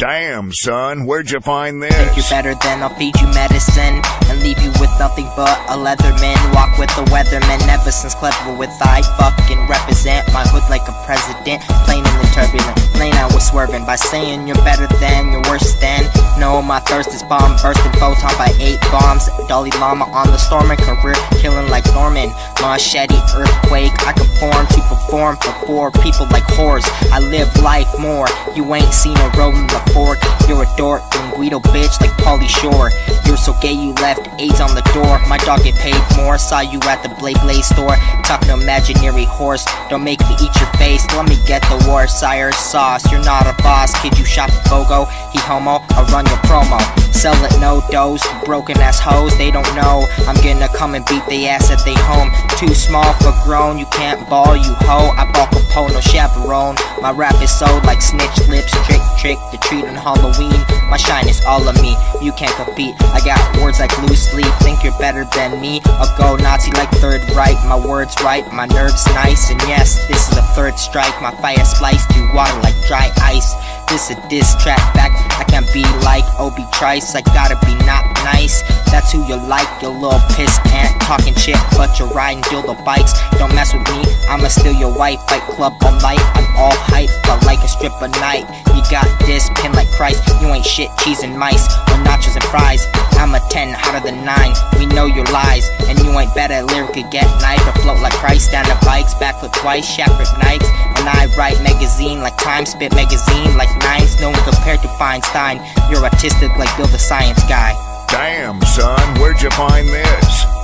Damn, son, where'd you find this? Think you're better than I'll feed you medicine and leave you with nothing but a leatherman. Walk with the weatherman ever since clever with I fucking represent my hood like a president. Plain in the turbulent lane I was swerving by saying you're better than, you're worse than. No, my thirst is bomb bursting photon by eight bombs. Dalai Lama on the storming career, killing like Norman. Machete earthquake, I conform to perform for four people like whores. I live life more. You ain't seen a the fork. You're a dork, Guido bitch like Pauly Shore. You're so gay you left AIDS on the door. My dog get paid more. Saw you at the Blade Blade store. Talking imaginary horse. Don't make me eat your face. Let me get the war. Sire sauce. You're not a boss. Kid, you shot Fogo. He homo. I run your promo. Sell it dose. Broken ass hoes. They don't know. I'm gonna come and beat they ass at they home. Too small for grown. You can't ball, you hoe. I ball Capone, no chaperone. My rap is so like snitch lips. Trick, trick. The treat on Halloween. My shine is all of me, you can't compete. I got words like loose leaf, think you're better than me. I'll go Nazi like third right, my words right, my nerves nice. And yes, this is a third strike, my fire spliced through water like dry. This a diss track back, I can't be like Obi Trice, I gotta be not nice. That's who you like, your little piss ant talking shit, but you're riding dildo bikes. Don't mess with me, I'ma steal your wife. Fight club all night, I'm all hype, but like a strip of night. You got this pin ain't shit, cheese and mice, or nachos and fries. I'm a 10 out of the 9, we know your lies, and you ain't better lyrically get knife or float like Christ. down the bikes, backflip twice, shack rip Nikes, and I write magazine like Time, spit magazine like Nines. No one compared to Finestein. You're autistic like Bill the Science Guy. Damn, son, where'd you find this?